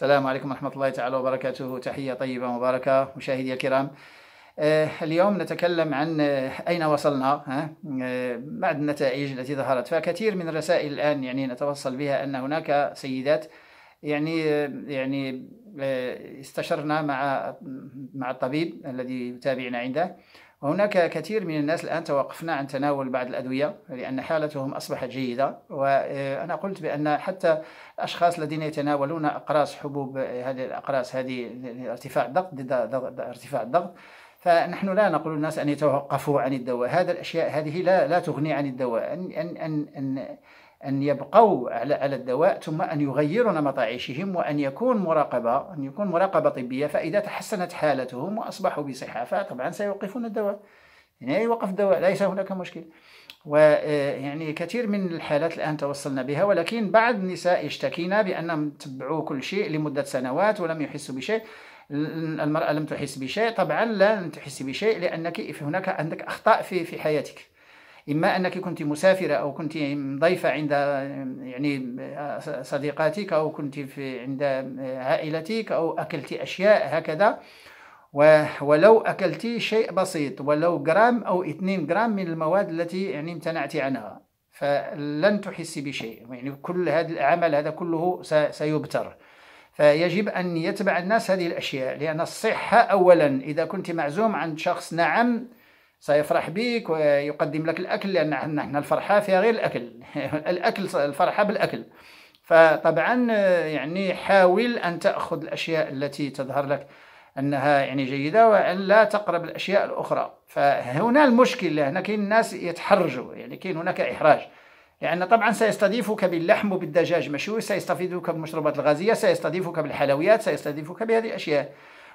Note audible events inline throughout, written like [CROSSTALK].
السلام عليكم ورحمة الله تعالى وبركاته. تحية طيبة مباركة. مشاهدي الكرام آه، اليوم نتكلم عن آه، أين وصلنا آه، بعد النتائج التي ظهرت. فكثير من الرسائل الآن يعني نتوصل بها أن هناك سيدات يعني يعني استشرنا مع مع الطبيب الذي يتابعنا عنده. وهناك كثير من الناس الآن توقفنا عن تناول بعض الأدوية لأن حالتهم أصبحت جيدة وأنا قلت بأن حتى الأشخاص الذين يتناولون أقراص حبوب هذه الأقراص هذه ارتفاع الضغط ضد ارتفاع الضغط فنحن لا نقول للناس أن يتوقفوا عن الدواء. هذا الأشياء هذه لا لا تغني عن الدواء. أن أن أن, أن أن يبقوا على على الدواء ثم أن يغيروا نمط عيشهم وأن يكون مراقبة أن يكون مراقبة طبية فإذا تحسنت حالتهم وأصبحوا بصحة فطبعا سيوقفون الدواء. يعني يوقف الدواء ليس هناك مشكل ويعني كثير من الحالات الآن توصلنا بها ولكن بعض النساء يشتكينا بأنهم تبعوا كل شيء لمدة سنوات ولم يحسوا بشيء. المرأة لم تحس بشيء طبعا لا تحس بشيء لأنك هناك عندك أخطاء في في حياتك. إما أنك كنت مسافرة أو كنت ضيفة عند يعني صديقاتك أو كنت في عند عائلتك أو أكلت أشياء هكذا. ولو أكلت شيء بسيط ولو جرام أو اثنين جرام من المواد التي يعني امتنعت عنها فلن تحسي بشيء. يعني كل هذا العمل هذا كله سيبتر. فيجب أن يتبع الناس هذه الأشياء لأن الصحة أولا. إذا كنت معزوم عند شخص نعم سيفرح بك ويقدم لك الأكل لأن نحن الفرحة فيها غير الأكل. [LAUGHS] الأكل الفرحة بالأكل. فطبعا يعني حاول أن تأخذ الأشياء التي تظهر لك أنها يعني جيدة وأن لا تقرب الأشياء الأخرى. فهنا المشكلة هنا كاين الناس يتحرجوا يعني كاين هناك إحراج. لأن طبعا سيستضيفك باللحم وبالدجاج مشوي سيستضيفك بالمشروبات الغازية سيستضيفك بالحلويات سيستضيفك بهذه الأشياء.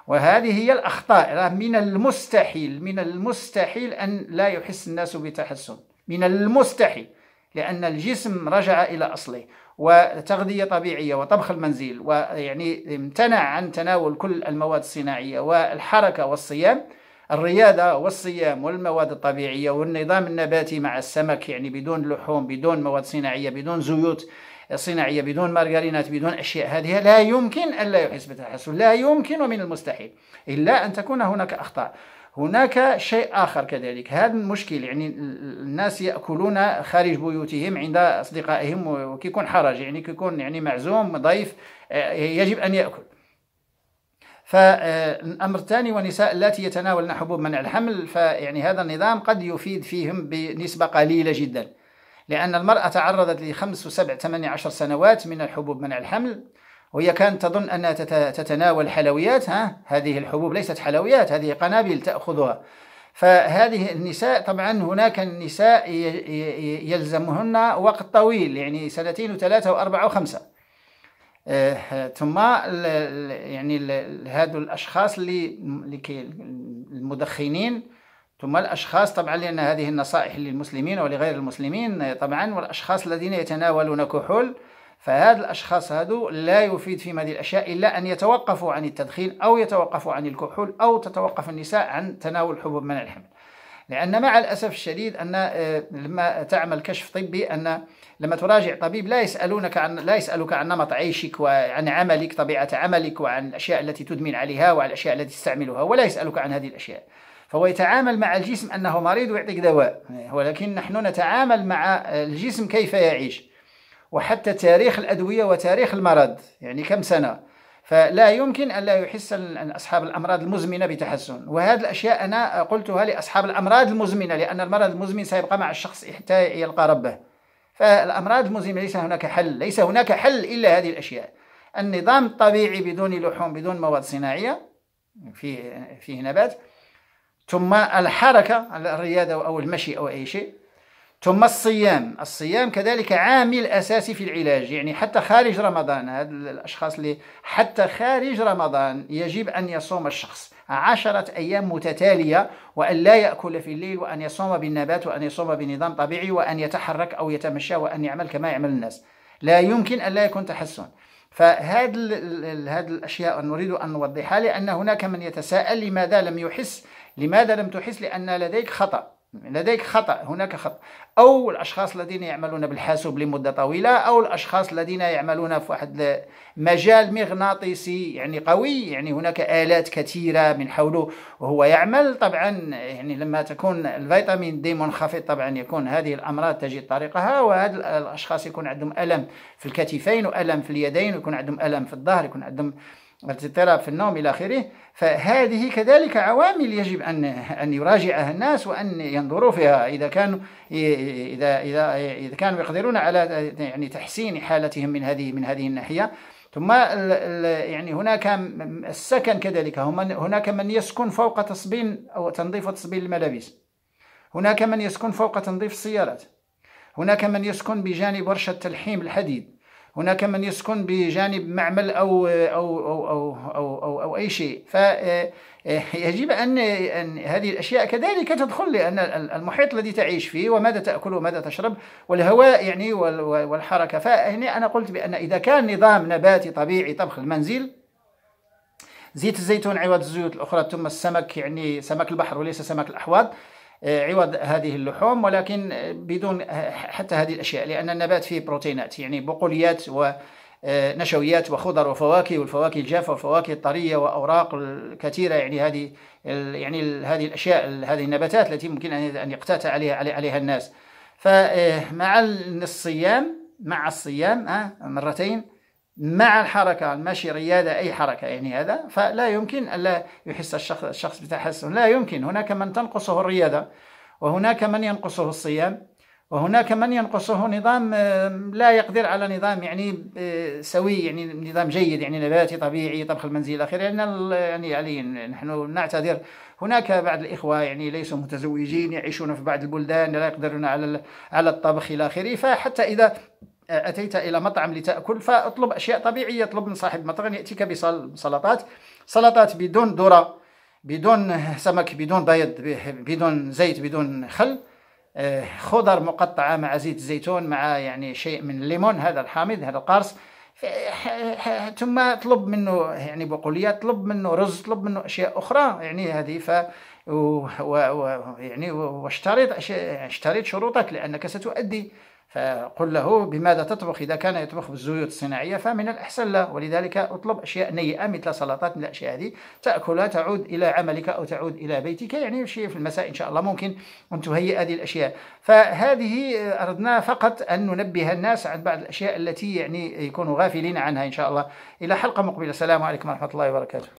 وهذه هي الأخطاء من المستحيل من المستحيل أن لا يحس الناس بتحسن. من المستحيل لأن الجسم رجع إلى أصله وتغذية طبيعية وطبخ المنزل ويعني امتنع عن تناول كل المواد الصناعية والحركة والصيام. الرياضة والصيام والمواد الطبيعية والنظام النباتي مع السمك يعني بدون لحوم بدون مواد صناعية بدون زيوت صناعية بدون مارغرينات بدون أشياء هذه لا يمكن أن لا يحس بتحسن لا يمكن ومن المستحيل إلا أن تكون هناك أخطاء. هناك شيء آخر كذلك هذا المشكل يعني الناس يأكلون خارج بيوتهم عند أصدقائهم وكيكون حرج يعني كيكون يعني معزوم ضيف آه، يجب أن يأكل. فالأمر الثاني ونساء التي يتناولن حبوب منع الحمل فيعني هذا النظام قد يفيد فيهم بنسبة قليلة جدا. لأن المرأة تعرضت لخمس وسبع ثمانية عشر سنوات من الحبوب منع الحمل وهي كانت تظن أنها تتناول حلويات ها هذه الحبوب ليست حلويات هذه قنابل تأخذها. فهذه النساء طبعا هناك النساء يلزمهن وقت طويل يعني سنتين وثلاثة وأربعة وخمسة. ثم يعني هذو الأشخاص اللي المدخنين ثم الأشخاص طبعا لأن هذه النصائح للمسلمين ولغير المسلمين طبعا والأشخاص الذين يتناولون كحول فهذا الأشخاص هذو لا يفيد في هذه الأشياء إلا أن يتوقفوا عن التدخين أو يتوقفوا عن الكحول أو تتوقف النساء عن تناول حبوب منع الحمل. لأن مع الأسف الشديد أن آه، لما تعمل كشف طبي أن لما تراجع طبيب لا يسألونك عن لا يسألك عن نمط عيشك وعن عملك طبيعة عملك وعن الأشياء التي تدمن عليها وعن الأشياء التي تستعملها ولا يسألك عن هذه الأشياء. فهو يتعامل مع الجسم أنه مريض ويعطيك دواء. ولكن نحن نتعامل مع الجسم كيف يعيش وحتى تاريخ الأدوية وتاريخ المرض. يعني كم سنة؟ فلا يمكن أن لا يحس أصحاب الأمراض المزمنة بتحسن. وهذه الأشياء أنا قلتها لأصحاب الأمراض المزمنة لأن المرض المزمن سيبقى مع الشخص حتى يلقى ربه. فالأمراض المزمنة ليس هناك حل ليس هناك حل إلا هذه الأشياء. النظام الطبيعي بدون لحوم بدون مواد صناعية فيه, فيه نبات. ثم الحركة الرياضة أو المشي أو أي شيء. ثم الصيام. الصيام كذلك عامل أساسي في العلاج يعني حتى خارج رمضان هذا الأشخاص اللي حتى خارج رمضان يجب أن يصوم الشخص. عشرة أيام متتالية وأن لا يأكل في الليل وأن يصوم بالنبات وأن يصوم بنظام طبيعي وأن يتحرك أو يتمشى وأن يعمل كما يعمل الناس. لا يمكن أن لا يكون تحسن. فهذه هذه الأشياء نريد أن نوضحها لأن هناك من يتساءل لماذا لم يحس لماذا لم تحس لأن لديك خطأ. لديك خطأ هناك خطأ. أو الأشخاص الذين يعملون بالحاسوب لمدة طويلة أو الأشخاص الذين يعملون في واحد مجال مغناطيسي يعني قوي يعني هناك آلات كثيرة من حوله وهو يعمل. طبعا يعني لما تكون الفيتامين دي منخفض طبعا يكون هذه الأمراض تجد طريقها وهذا الأشخاص يكون عندهم ألم في الكتفين وألم في اليدين ويكون عندهم ألم في الظهر يكون عندهم اضطراب في النوم إلى آخره فهذه كذلك عوامل يجب أن أن يراجعها الناس وأن ينظروا فيها. إذا كانوا إذا إذا إذا كانوا يقدرون على يعني تحسين حالتهم من هذه من هذه الناحية ثم يعني هناك السكن كذلك. هناك من يسكن فوق تصبين أو تنظيف وتصبين الملابس. هناك من يسكن فوق تنظيف السيارات. هناك من يسكن بجانب ورشة تلحيم الحديد. هناك من يسكن بجانب معمل أو أو أو أو أو, أو, أو أي شيء. فيجب أن أن هذه الأشياء كذلك تدخل لأن المحيط الذي تعيش فيه وماذا تأكل وماذا تشرب والهواء يعني والحركة. فهنا أنا قلت بأن إذا كان نظام نباتي طبيعي طبخ المنزل زيت الزيتون عوض الزيوت الأخرى ثم السمك يعني سمك البحر وليس سمك الأحواض آه، عوض هذه اللحوم ولكن بدون حتى هذه الأشياء لأن النبات فيه بروتينات يعني بقوليات ونشويات وخضر وفواكه والفواكه الجافة والفواكه الطرية وأوراق كثيرة يعني هذه يعني هذه الأشياء هذه النباتات التي ممكن أن يقتات عليها عليها الناس. فمع الصيام مع الصيام آه، مرتين مع الحركة المشي رياضة أي حركة يعني هذا فلا يمكن ألا يحس الشخص, الشخص بتحسن. لا يمكن. هناك من تنقصه الرياضة وهناك من ينقصه الصيام وهناك من ينقصه نظام لا يقدر على نظام يعني سوي يعني نظام جيد يعني نباتي طبيعي طبخ المنزل اخره يعني يعني علي نحن نعتذر. هناك بعض الإخوة يعني ليسوا متزوجين يعيشون في بعض البلدان لا يقدرون على على الطبخ إلى آخره. فحتى إذا أتيت إلى مطعم لتأكل فأطلب أشياء طبيعية. أطلب من صاحب المطعم يأتيك بسلطات سلطات. بدون ذرة بدون سمك بدون بيض بدون زيت بدون خل. آه، خضر مقطعة مع زيت الزيتون مع يعني شيء من الليمون هذا الحامض هذا القرص. ثم أطلب منه يعني بقوليات أطلب منه رز أطلب منه أشياء أخرى. يعني هذه ف و... و... يعني واشترط اشترط شروطك لأنك ستؤدي فقل له بماذا تطبخ؟ إذا كان يطبخ بالزيوت الصناعية فمن الأحسن له. ولذلك أطلب أشياء نيئة مثل سلطات من الأشياء هذه. تأكلها تعود إلى عملك أو تعود إلى بيتك. يعني شيء في المساء إن شاء الله ممكن أن تهيئ هذه الأشياء. فهذه أردنا فقط أن ننبه الناس عن بعض الأشياء التي يعني يكونوا غافلين عنها إن شاء الله. إلى حلقة مقبلة. السلام عليكم ورحمة الله وبركاته.